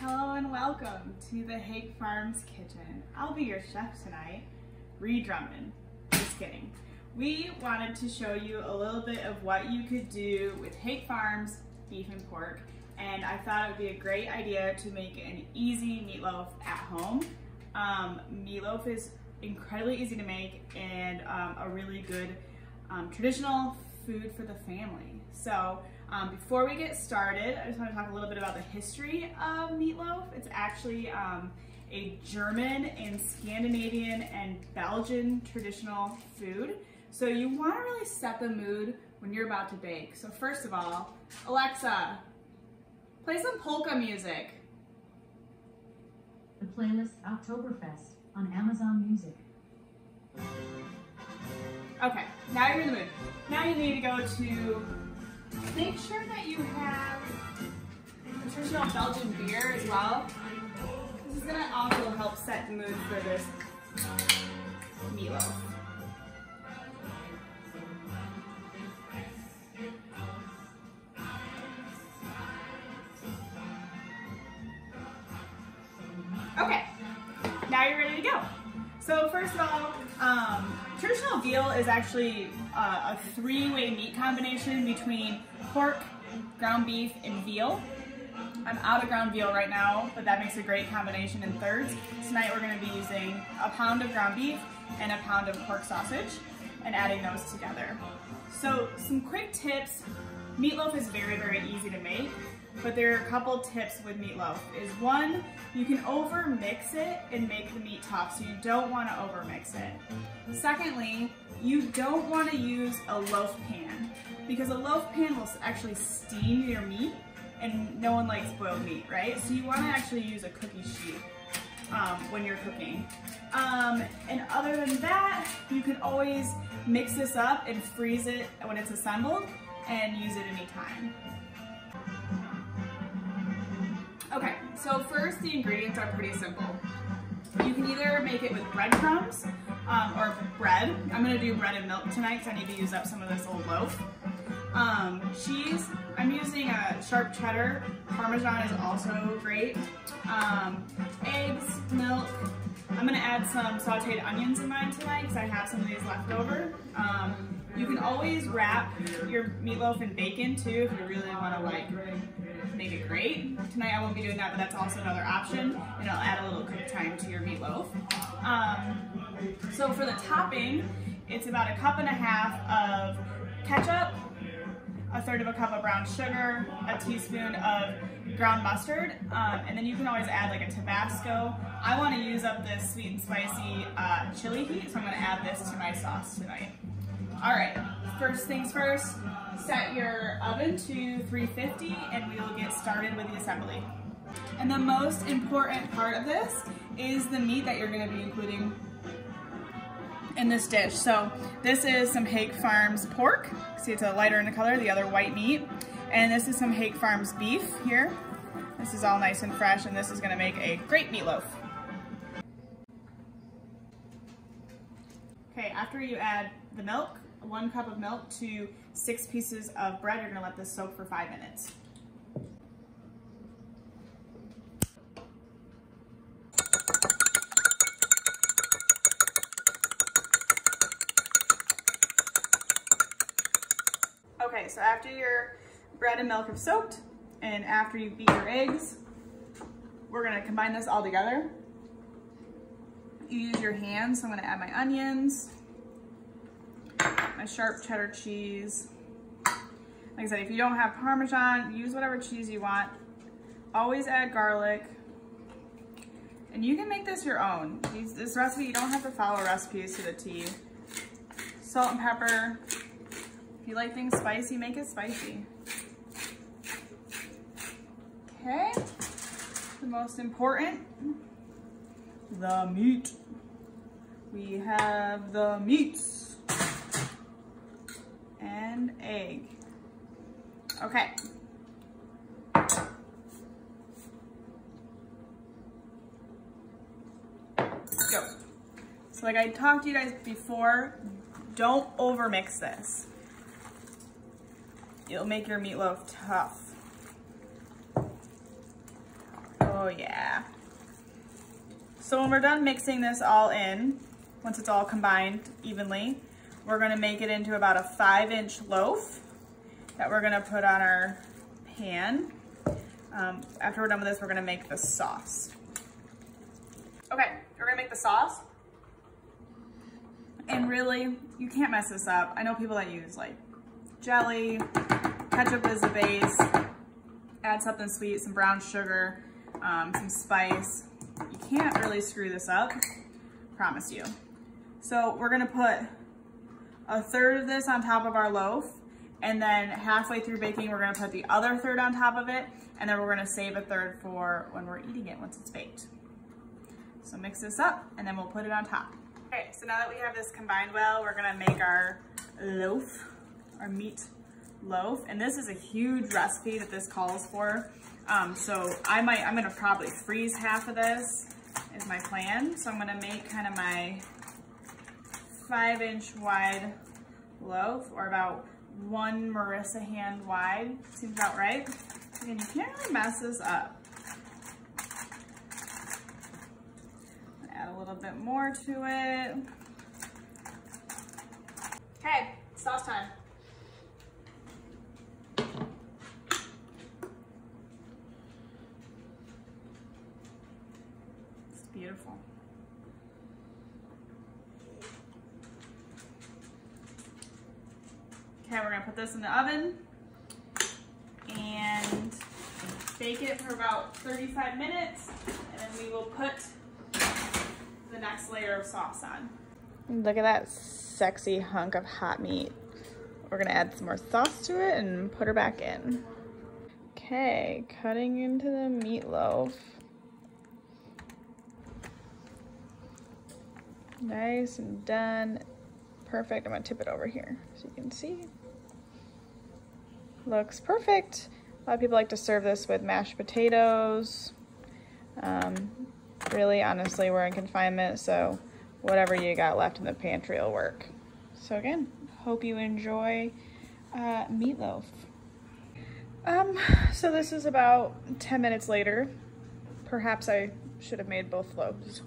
Hello and welcome to the Hake Farms Kitchen. I'll be your chef tonight, Ree Drummond. Just kidding. We wanted to show you a little bit of what you could do with Hake Farms beef and pork, and I thought it would be a great idea to make an easy meatloaf at home. Um, meatloaf is incredibly easy to make and um, a really good um, traditional food for the family. So um, before we get started, I just want to talk a little bit about the history of meatloaf. It's actually um, a German and Scandinavian and Belgian traditional food. So you want to really set the mood when you're about to bake. So first of all, Alexa, play some polka music. The playlist Oktoberfest on Amazon Music. Okay, now you're in the mood. Now you need to go to, make sure that you have the traditional Belgian beer as well. This is gonna also help set the mood for this meatloaf. Okay, now you're ready to go. So first of all, um, traditional veal is actually uh, a three-way meat combination between pork, ground beef, and veal. I'm out of ground veal right now, but that makes a great combination in thirds. Tonight we're gonna be using a pound of ground beef and a pound of pork sausage and adding those together. So some quick tips. Meatloaf is very, very easy to make, but there are a couple tips with meatloaf. Is one, you can over mix it and make the meat tough, so you don't wanna over mix it. Secondly, you don't wanna use a loaf pan because a loaf pan will actually steam your meat and no one likes boiled meat, right? So you wanna actually use a cookie sheet um, when you're cooking. Um, and other than that, you can always mix this up and freeze it when it's assembled and use it anytime. Okay, so first the ingredients are pretty simple. You can either make it with breadcrumbs um, or bread. I'm gonna do bread and milk tonight because I need to use up some of this old loaf. Um, cheese, I'm using a sharp cheddar. Parmesan is also great. Um, eggs, milk. I'm gonna add some sauteed onions in mine tonight because I have some of these left over. Um, you can always wrap your meatloaf in bacon too if you really wanna like make it great. Tonight I won't be doing that, but that's also another option, and it'll add a little cook time to your meatloaf. Um, so for the topping, it's about a cup and a half of ketchup, a third of a cup of brown sugar, a teaspoon of ground mustard, um, and then you can always add like a Tabasco. I want to use up this sweet and spicy uh, chili heat, so I'm going to add this to my sauce tonight. All right, first things first, set your oven to 350 and we will get started with the assembly. And the most important part of this is the meat that you're gonna be including in this dish. So this is some Hake Farms pork. See it's a lighter in the color, the other white meat. And this is some Hake Farms beef here. This is all nice and fresh and this is gonna make a great meatloaf. Okay, after you add the milk, one cup of milk to six pieces of bread, you're gonna let this soak for five minutes. Okay, so after your bread and milk have soaked, and after you beat your eggs, we're gonna combine this all together. You use your hands, so I'm gonna add my onions, sharp cheddar cheese. Like I said, if you don't have Parmesan, use whatever cheese you want. Always add garlic. And you can make this your own. This recipe, you don't have to follow recipes to the T. Salt and pepper. If you like things spicy, make it spicy. Okay, the most important, the meat. We have the meats and egg. Okay. Go. So like I talked to you guys before, don't overmix this. It'll make your meatloaf tough. Oh yeah. So when we're done mixing this all in, once it's all combined evenly, we're gonna make it into about a five inch loaf that we're gonna put on our pan. Um, after we're done with this, we're gonna make the sauce. Okay, we're gonna make the sauce. And really, you can't mess this up. I know people that use like jelly, ketchup as a base, add something sweet, some brown sugar, um, some spice. You can't really screw this up, promise you. So we're gonna put a third of this on top of our loaf and then halfway through baking, we're gonna put the other third on top of it and then we're gonna save a third for when we're eating it once it's baked. So mix this up and then we'll put it on top. Okay, so now that we have this combined well, we're gonna make our loaf, our meat loaf. And this is a huge recipe that this calls for. Um, so I might, I'm gonna probably freeze half of this is my plan. So I'm gonna make kind of my five inch wide loaf or about one Marissa hand wide. Seems about right. And you can't really mess this up. Add a little bit more to it. Okay, sauce time. It's beautiful. Okay, we're gonna put this in the oven and bake it for about 35 minutes and then we will put the next layer of sauce on. Look at that sexy hunk of hot meat. We're gonna add some more sauce to it and put her back in. Okay, cutting into the meatloaf. Nice and done. Perfect. I'm gonna tip it over here so you can see. Looks perfect. A lot of people like to serve this with mashed potatoes. Um, really, honestly, we're in confinement, so whatever you got left in the pantry will work. So again, hope you enjoy uh, meatloaf. Um, so this is about 10 minutes later. Perhaps I should have made both loaves